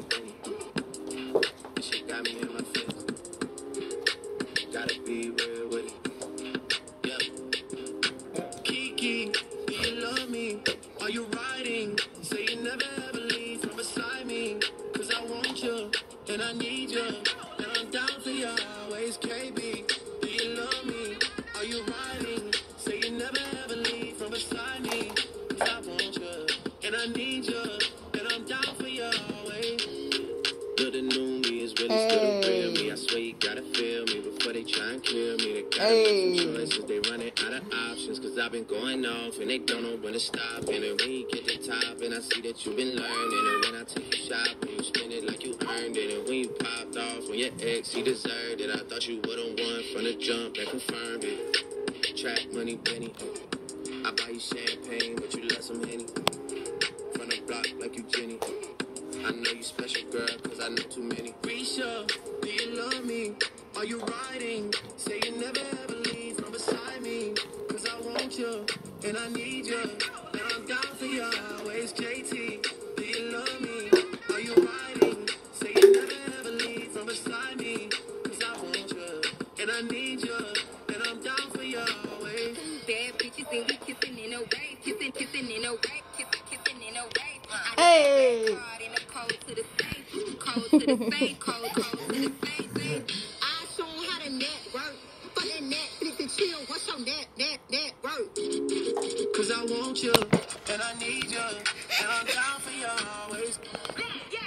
money. This shit got me in my feelings. Gotta be real with it. Yeah. Kiki, do you love me? Are you riding? Say you never ever leave from beside me. Cause I want you, and I need you. And I'm down for you always, KB. Do you love me? Are you riding? Say you never ever leave from beside me. Cause I want you, and I need you. Kill. They gotta make some choices. They running out of options. Cause I've been going off and they don't know when to stop. And then when you get to the top and I see that you've been learning. And when I take you shopping, you spend it like you earned it. And when you popped off on your ex, he deserved it. I thought you would've won from the jump that confirmed it. Track money, penny. I buy you champagne, but you love some henny. From the block like you Jenny. I know you special, girl, cause I know too many. Risha, do you love me? Are you riding? Say you never ever leave from beside me. Cause I want you, and I need you. And I'm down for you always, JT. Do you love me? Are you riding? Say you never ever leave from beside me. Cause I want you, and I need you. And I'm down for you always. Bad bitches and we kissing in a wave, kissing, kissing in a wave, kissing, kissing in a wave. I Hey. just hard in the cold to the face, cold to the face, cold, cold chill, what's your net, net, net work? Cause I want you, and I need you, and I'm down for you always. And I'm